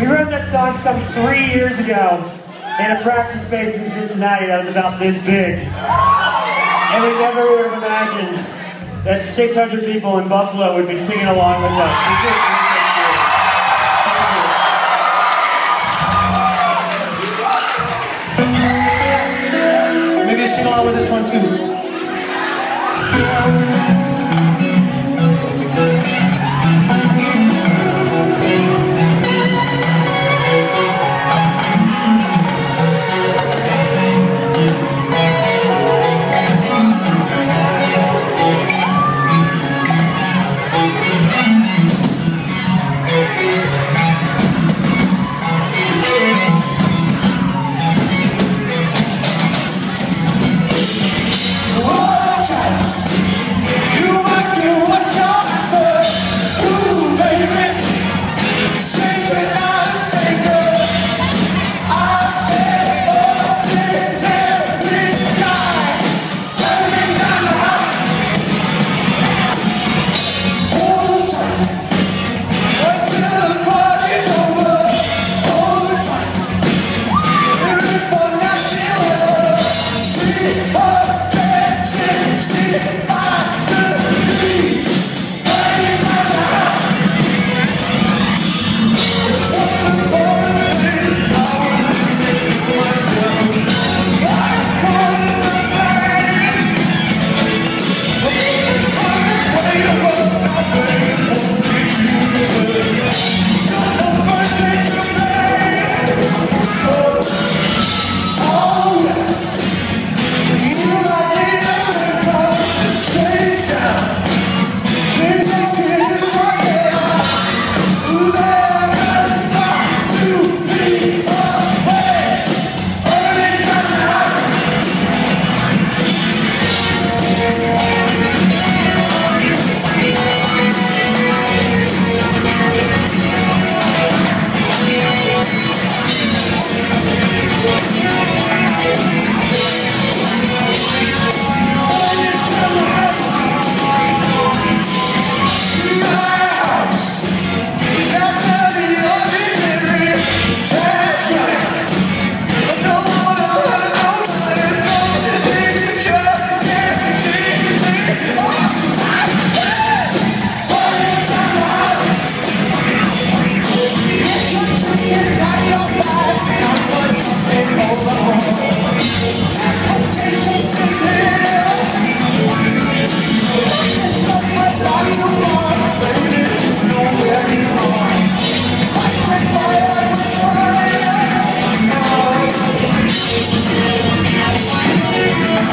We wrote that song some three years ago in a practice space in Cincinnati that was about this big. And we never would have imagined that 600 people in Buffalo would be singing along with us. This is Maybe sing along with this one too.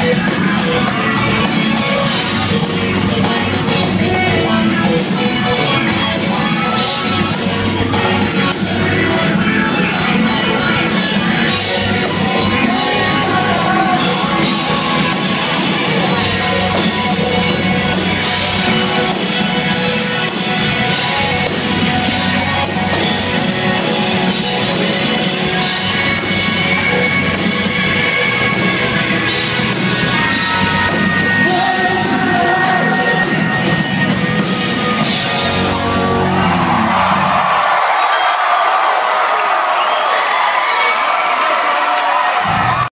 Yeah.